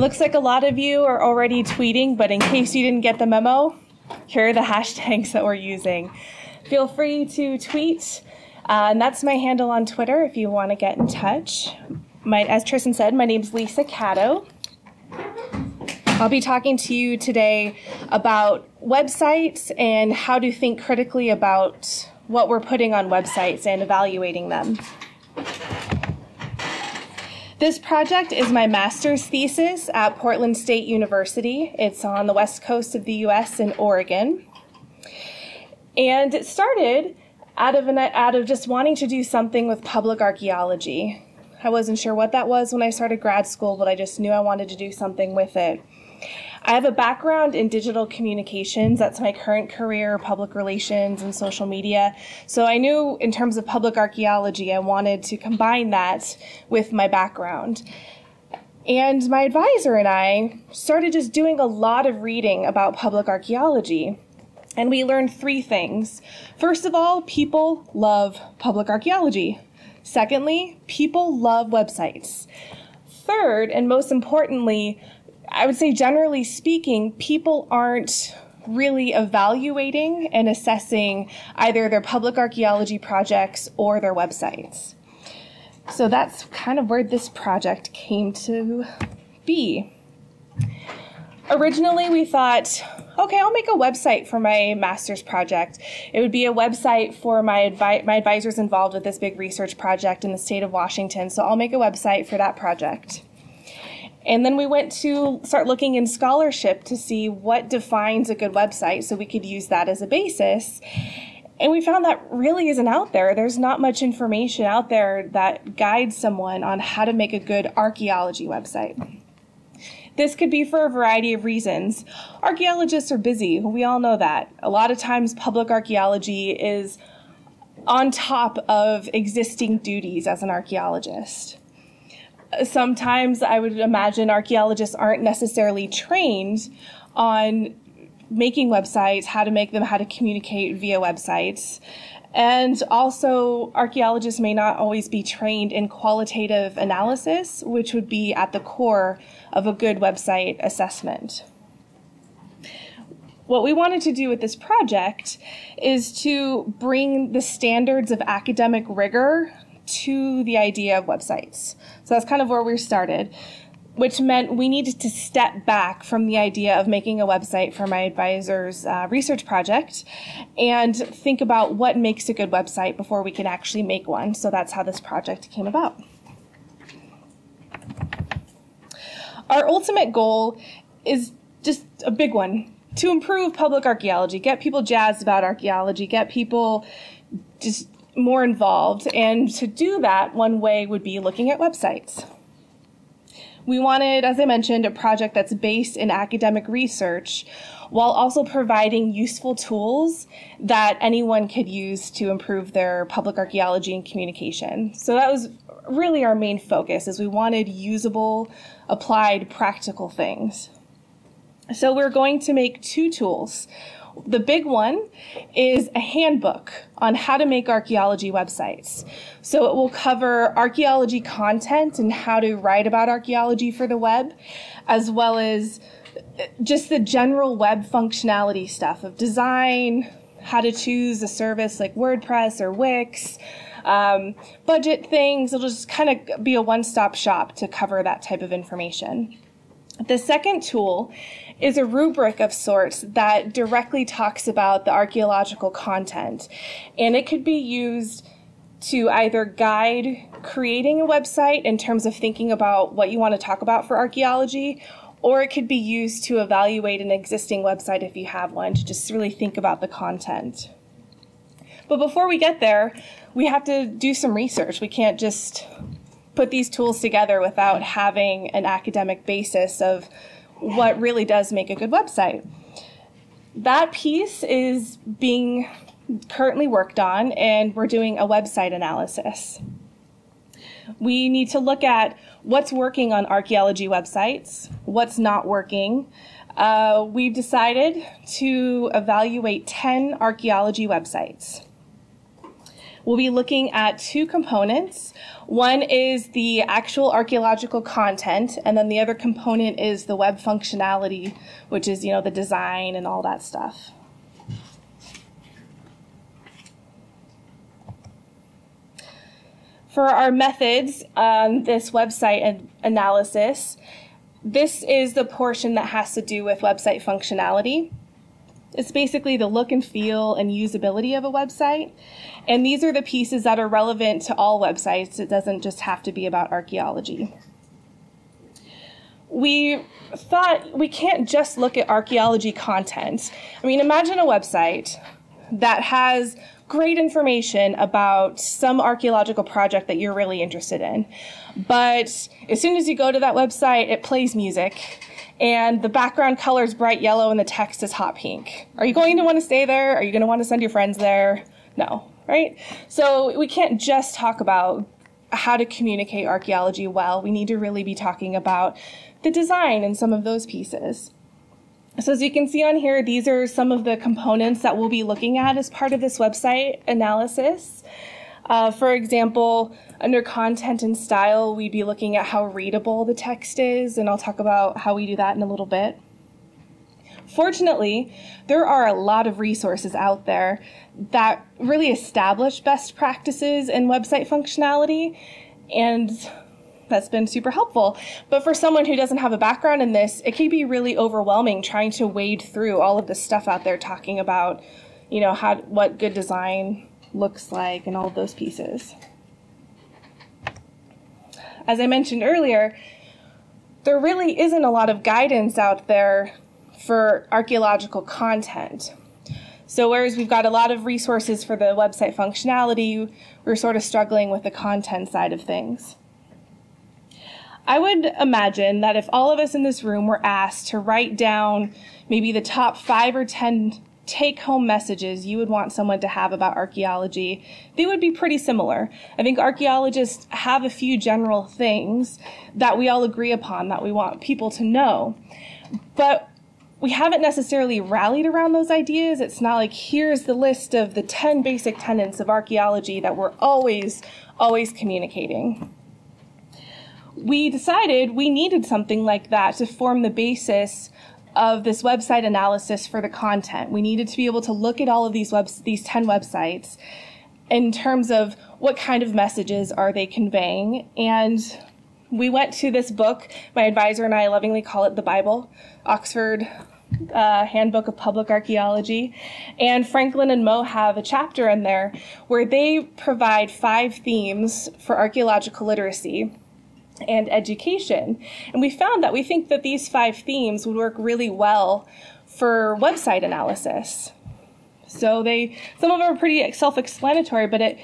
looks like a lot of you are already tweeting, but in case you didn't get the memo, here are the hashtags that we're using. Feel free to tweet, uh, and that's my handle on Twitter if you want to get in touch. My, as Tristan said, my name is Lisa Catto. I'll be talking to you today about websites and how to think critically about what we're putting on websites and evaluating them. This project is my master's thesis at Portland State University. It's on the west coast of the US in Oregon. And it started out of, an, out of just wanting to do something with public archaeology. I wasn't sure what that was when I started grad school, but I just knew I wanted to do something with it. I have a background in digital communications. That's my current career, public relations and social media. So I knew in terms of public archaeology, I wanted to combine that with my background. And my advisor and I started just doing a lot of reading about public archaeology. And we learned three things. First of all, people love public archaeology. Secondly, people love websites. Third, and most importantly, I would say generally speaking, people aren't really evaluating and assessing either their public archaeology projects or their websites. So that's kind of where this project came to be. Originally, we thought, okay, I'll make a website for my master's project. It would be a website for my, advi- my advisors involved with this big research project in the state of Washington. So I'll make a website for that project. And then we went to start looking in scholarship to see what defines a good website so we could use that as a basis. And we found that really isn't out there. There's not much information out there that guides someone on how to make a good archaeology website. This could be for a variety of reasons. Archaeologists are busy, we all know that. A lot of times, public archaeology is on top of existing duties as an archaeologist sometimes I would imagine archaeologists aren't necessarily trained on making websites, how to make them, how to communicate via websites. And also, archaeologists may not always be trained in qualitative analysis, which would be at the core of a good website assessment. What we wanted to do with this project is to bring the standards of academic rigor to the idea of websites. So that's kind of where we started, which meant we needed to step back from the idea of making a website for my advisor's uh, research project and think about what makes a good website before we can actually make one. So that's how this project came about. Our ultimate goal is just a big one to improve public archaeology, get people jazzed about archaeology, get people just more involved. And to do that, one way would be looking at websites. We wanted, as I mentioned, a project that's based in academic research while also providing useful tools that anyone could use to improve their public archaeology and communication. So that was really our main focus is we wanted usable, applied, practical things. So we're going to make two tools. The big one is a handbook on how to make archaeology websites. So it will cover archaeology content and how to write about archaeology for the web, as well as just the general web functionality stuff of design, how to choose a service like WordPress or Wix, um, budget things. It'll just kind of be a one stop shop to cover that type of information. The second tool is a rubric of sorts that directly talks about the archaeological content. And it could be used to either guide creating a website in terms of thinking about what you want to talk about for archaeology, or it could be used to evaluate an existing website if you have one, to just really think about the content. But before we get there, we have to do some research. We can't just put these tools together without having an academic basis of what really does make a good website. That piece is being currently worked on, and we're doing a website analysis. We need to look at what's working on archaeology websites, what's not working. Uh, we've decided to evaluate 10 archaeology websites. We'll be looking at two components. One is the actual archaeological content, and then the other component is the web functionality, which is, you know, the design and all that stuff. For our methods on this website analysis, this is the portion that has to do with website functionality. It's basically the look and feel and usability of a website. And these are the pieces that are relevant to all websites. It doesn't just have to be about archaeology. We thought we can't just look at archaeology content. I mean, imagine a website that has great information about some archaeological project that you're really interested in. But as soon as you go to that website, it plays music and the background color is bright yellow and the text is hot pink. Are you going to want to stay there? Are you going to want to send your friends there? No, right? So we can't just talk about how to communicate archaeology well. We need to really be talking about the design and some of those pieces. So as you can see on here, these are some of the components that we'll be looking at as part of this website analysis. Uh, for example, under content and style, we'd be looking at how readable the text is, and I'll talk about how we do that in a little bit. Fortunately, there are a lot of resources out there that really establish best practices in website functionality, and that's been super helpful. But for someone who doesn't have a background in this, it can be really overwhelming trying to wade through all of the stuff out there talking about, you know, how what good design looks like and all those pieces. As I mentioned earlier, there really isn't a lot of guidance out there for archaeological content. So, whereas we've got a lot of resources for the website functionality, we're sort of struggling with the content side of things. I would imagine that if all of us in this room were asked to write down maybe the top five or 10 take home messages you would want someone to have about archaeology, they would be pretty similar. I think archaeologists have a few general things that we all agree upon that we want people to know. But we haven't necessarily rallied around those ideas. It's not like here's the list of the 10 basic tenets of archaeology that we're always, always communicating we decided we needed something like that to form the basis of this website analysis for the content. We needed to be able to look at all of these webs, these 10 websites in terms of what kind of messages are they conveying. And we went to this book. My advisor and I lovingly call it the Bible, Oxford uh, Handbook of Public Archaeology. And Franklin and Moe have a chapter in there where they provide five themes for archaeological literacy and education. And we found that we think that these five themes would work really well for website analysis. So they some of them are pretty self-explanatory, but it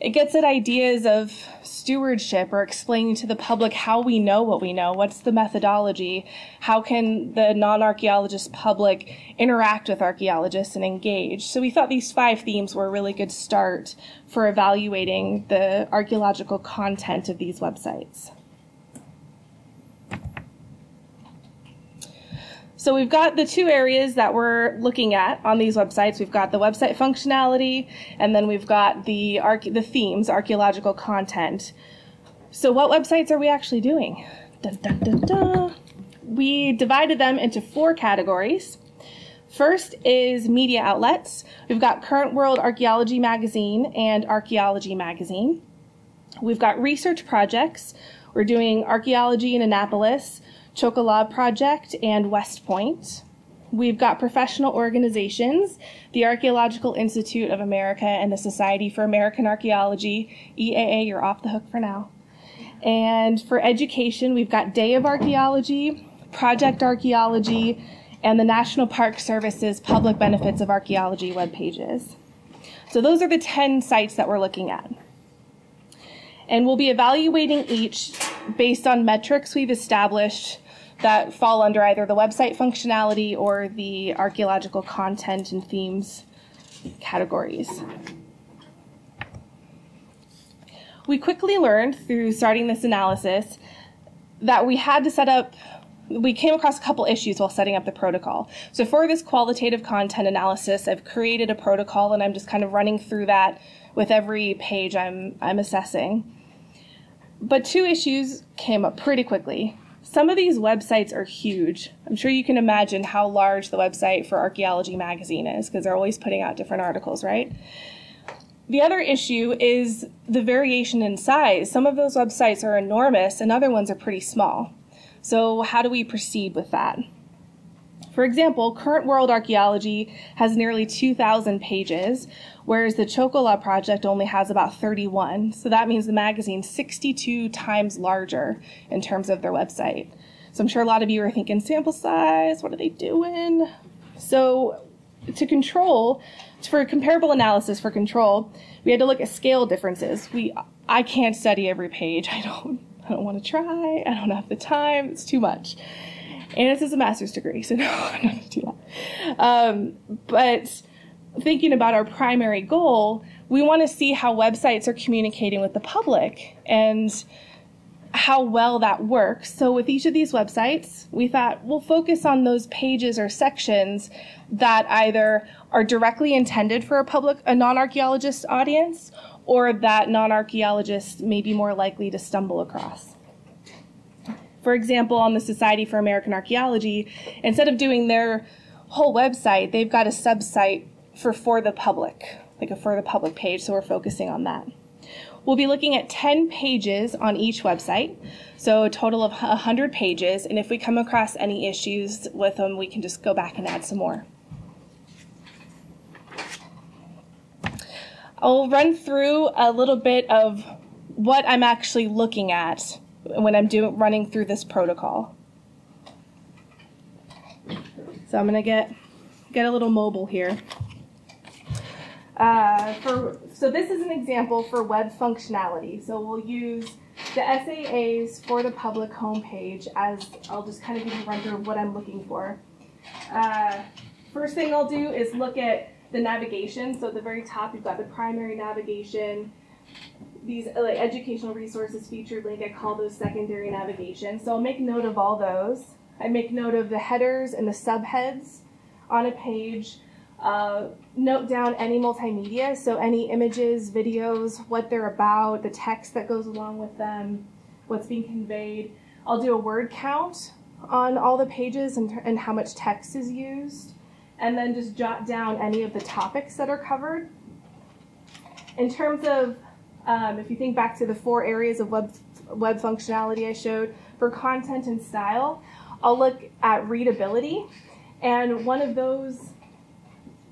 it gets at ideas of stewardship or explaining to the public how we know what we know, what's the methodology, how can the non-archaeologist public interact with archaeologists and engage. So we thought these five themes were a really good start for evaluating the archaeological content of these websites. So we've got the two areas that we're looking at on these websites. We've got the website functionality, and then we've got the the themes, archaeological content. So what websites are we actually doing? Dun, dun, dun, we divided them into four categories. First is media outlets. We've got Current World Archaeology Magazine and Archaeology Magazine. We've got research projects. We're doing Archaeology in Annapolis, Chocolat Project, and West Point. We've got professional organizations, the Archaeological Institute of America and the Society for American Archaeology, EAA, you're off the hook for now. And for education, we've got Day of Archaeology, Project Archaeology, and the National Park Service's Public Benefits of Archaeology web pages. So those are the 10 sites that we're looking at. And we'll be evaluating each based on metrics we've established that fall under either the website functionality or the archaeological content and themes categories. We quickly learned through starting this analysis that we had to set up we came across a couple issues while setting up the protocol. So for this qualitative content analysis, I've created a protocol and I'm just kind of running through that with every page I'm, I'm assessing. But two issues came up pretty quickly. Some of these websites are huge. I'm sure you can imagine how large the website for Archaeology Magazine is because they're always putting out different articles, right? The other issue is the variation in size. Some of those websites are enormous and other ones are pretty small. So, how do we proceed with that? For example, Current World Archaeology has nearly 2,000 pages, whereas the Chocolat Project only has about 31. So that means the magazine's 62 times larger in terms of their website. So I'm sure a lot of you are thinking, sample size, what are they doing? So to control, for comparable analysis for control, we had to look at scale differences. We, I can't study every page. I don't, I don't want to try. I don't have the time. It's too much. And this is a master's degree, so no, I'm not going to do that. Um, but thinking about our primary goal, we want to see how websites are communicating with the public and how well that works. So with each of these websites, we thought we'll focus on those pages or sections that either are directly intended for a public, a non-archaeologist audience, or that non-archaeologists may be more likely to stumble across. For example, on the Society for American Archaeology, instead of doing their whole website, they've got a subsite for for the public, like a for the public page, so we're focusing on that. We'll be looking at 10 pages on each website, so a total of 100 pages, and if we come across any issues with them, we can just go back and add some more. I'll run through a little bit of what I'm actually looking at when I'm doing running through this protocol. So I'm going to get get a little mobile here. Uh, for, so this is an example for web functionality. So we'll use the SAAs for the public homepage as I'll just kind of give you a run through of what I'm looking for. Uh, first thing I'll do is look at the navigation. So at the very top, you've got the primary navigation, these uh, like, educational resources featured link, I call those secondary navigation. So I'll make note of all those. I make note of the headers and the subheads on a page. Uh, note down any multimedia, so any images, videos, what they're about, the text that goes along with them, what's being conveyed. I'll do a word count on all the pages and, and how much text is used, and then just jot down any of the topics that are covered. In terms of, um, if you think back to the four areas of web, web functionality I showed, for content and style, I'll look at readability, and one of those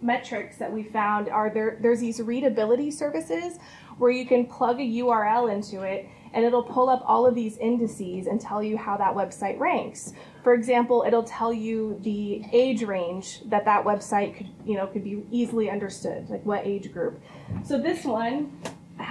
metrics that we found are there there's these readability services where you can plug a URL into it and it'll pull up all of these indices and tell you how that website ranks. For example, it'll tell you the age range that that website could, you know, could be easily understood, like what age group. So this one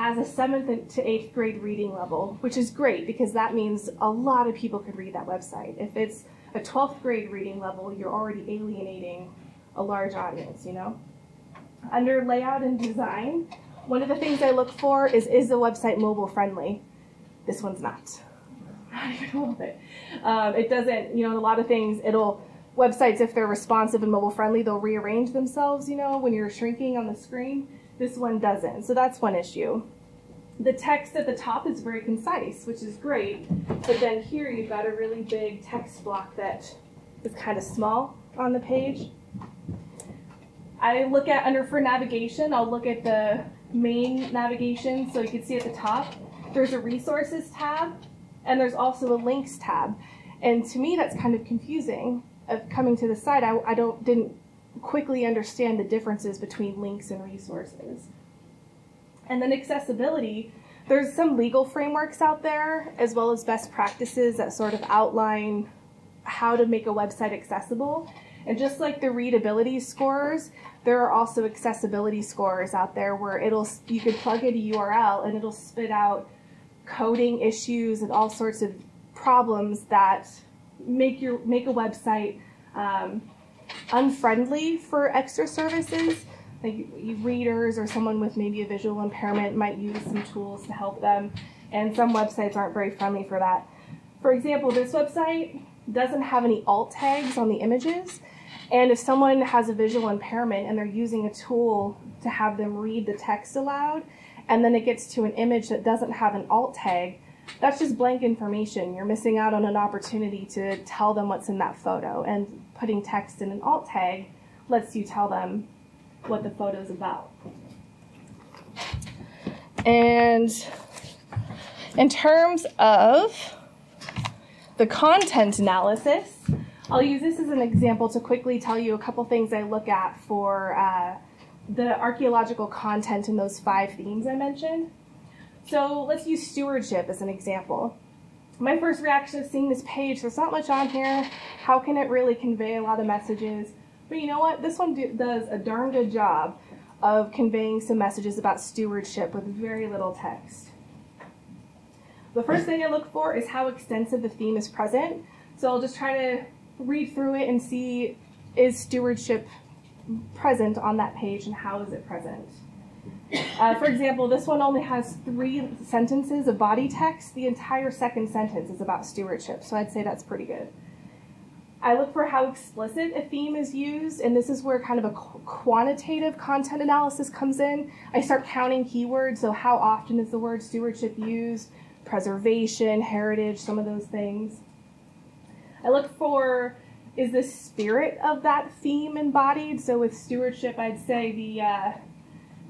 has a seventh to eighth grade reading level, which is great because that means a lot of people could read that website. If it's a 12th grade reading level, you're already alienating a large audience, you know? Under layout and design, one of the things I look for is is the website mobile friendly? This one's not. Not even a little bit. Um, it doesn't, you know, a lot of things, it'll, websites, if they're responsive and mobile friendly, they'll rearrange themselves, you know, when you're shrinking on the screen. This one doesn't. So that's one issue. The text at the top is very concise, which is great. But then here you've got a really big text block that is kind of small on the page. I look at under for navigation, I'll look at the main navigation. So you can see at the top, there's a resources tab and there's also a links tab. And to me, that's kind of confusing of coming to the site. I, I don't, didn't quickly understand the differences between links and resources. And then accessibility, there's some legal frameworks out there as well as best practices that sort of outline how to make a website accessible. And just like the readability scores, there are also accessibility scores out there where it'll you could plug in a URL and it'll spit out coding issues and all sorts of problems that make your make a website um, unfriendly for extra services. Like readers or someone with maybe a visual impairment might use some tools to help them, and some websites aren't very friendly for that. For example, this website doesn't have any alt tags on the images. And if someone has a visual impairment and they're using a tool to have them read the text aloud, and then it gets to an image that doesn't have an alt tag, that's just blank information. You're missing out on an opportunity to tell them what's in that photo. And putting text in an alt tag lets you tell them what the photo is about. And in terms of the content analysis, I'll use this as an example to quickly tell you a couple things I look at for uh, the archaeological content in those five themes I mentioned. So let's use stewardship as an example. My first reaction is seeing this page, there's not much on here. How can it really convey a lot of messages? But you know what? This one do, does a darn good job of conveying some messages about stewardship with very little text. The first thing I look for is how extensive the theme is present. So I'll just try to read through it and see is stewardship present on that page and how is it present. Uh, for example, this one only has three sentences of body text. The entire second sentence is about stewardship, so I'd say that's pretty good. I look for how explicit a theme is used, and this is where kind of a quantitative content analysis comes in. I start counting keywords, so how often is the word stewardship used, preservation, heritage, some of those things. I look for is the spirit of that theme embodied. So with stewardship, I'd say the uh,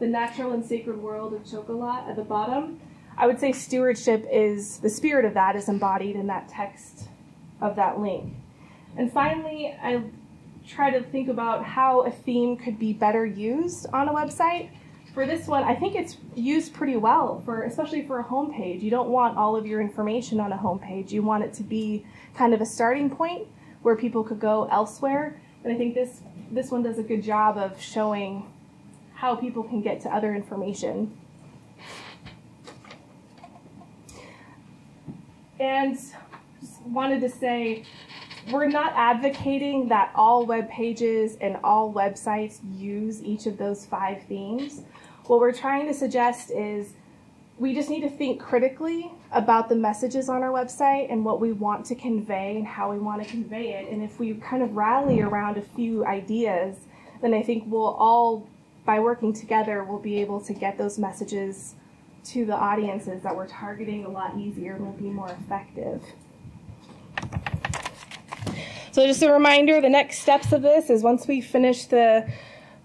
the natural and sacred world of Chocolat at the bottom. I would say stewardship is the spirit of that is embodied in that text of that link. And finally, I try to think about how a theme could be better used on a website. For this one, I think it's used pretty well for especially for a homepage. You don't want all of your information on a homepage. You want it to be kind of a starting point where people could go elsewhere. And I think this this one does a good job of showing how people can get to other information. And just wanted to say, we're not advocating that all web pages and all websites use each of those five themes. What we're trying to suggest is we just need to think critically about the messages on our website and what we want to convey and how we want to convey it. And if we kind of rally around a few ideas, then I think we'll all by working together, we'll be able to get those messages to the audiences that we're targeting a lot easier and will be more effective. So just a reminder, the next steps of this is once we finish the,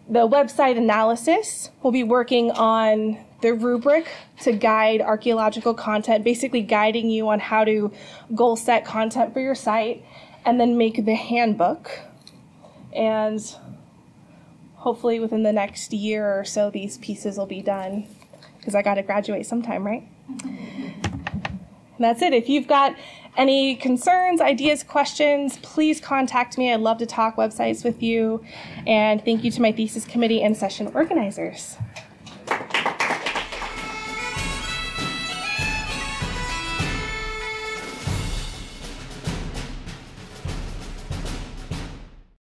the website analysis, we'll be working on the rubric to guide archaeological content, basically guiding you on how to goal set content for your site, and then make the handbook. And hopefully within the next year or so, these pieces will be done because I got to graduate sometime, right? And that's it. If you've got any concerns, ideas, questions, please contact me. I'd love to talk websites with you. And thank you to my thesis committee and session organizers.